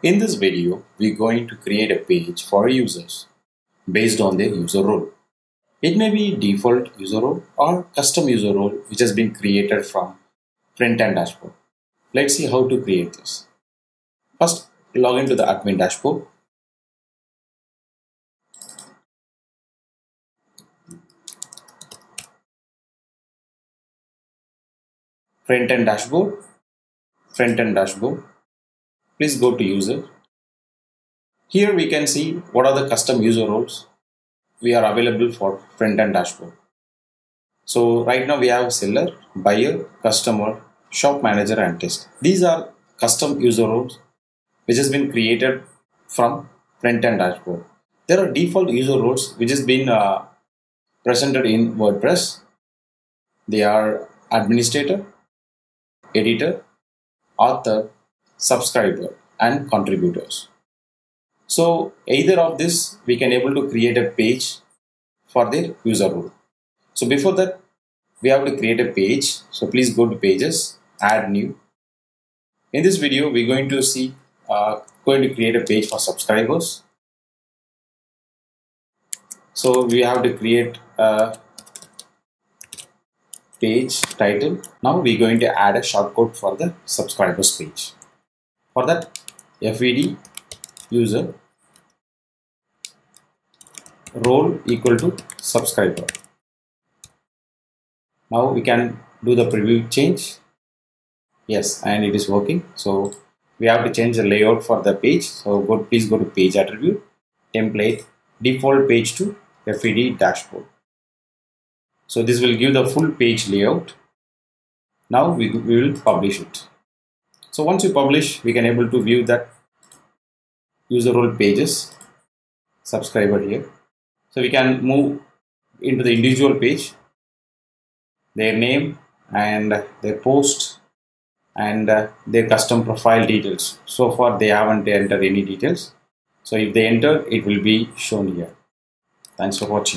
In this video, we're going to create a page for users based on their user role. It may be default user role or custom user role which has been created from front-end dashboard. Let's see how to create this. First, log into the admin dashboard. Front-end dashboard, front-end dashboard. Please go to user. Here we can see what are the custom user roles we are available for front-end dashboard. So right now we have seller, buyer, customer, shop manager and test. These are custom user roles which has been created from front-end dashboard. There are default user roles which has been uh, presented in WordPress. They are administrator, editor, author, subscriber and contributors. So either of this we can able to create a page for the user role. So before that we have to create a page. So please go to pages, add new. In this video we're going to see uh, going to create a page for subscribers. So we have to create a page title. Now we're going to add a shortcode for the subscribers page. For that FED user role equal to subscriber. Now we can do the preview change. Yes, and it is working. So we have to change the layout for the page. So go please go to page attribute, template, default page to FED dashboard. So this will give the full page layout. Now we, we will publish it. So once you publish, we can able to view that user role pages, subscriber here. So we can move into the individual page, their name and their post and uh, their custom profile details. So far they haven't entered any details. So if they enter, it will be shown here. Thanks for watching.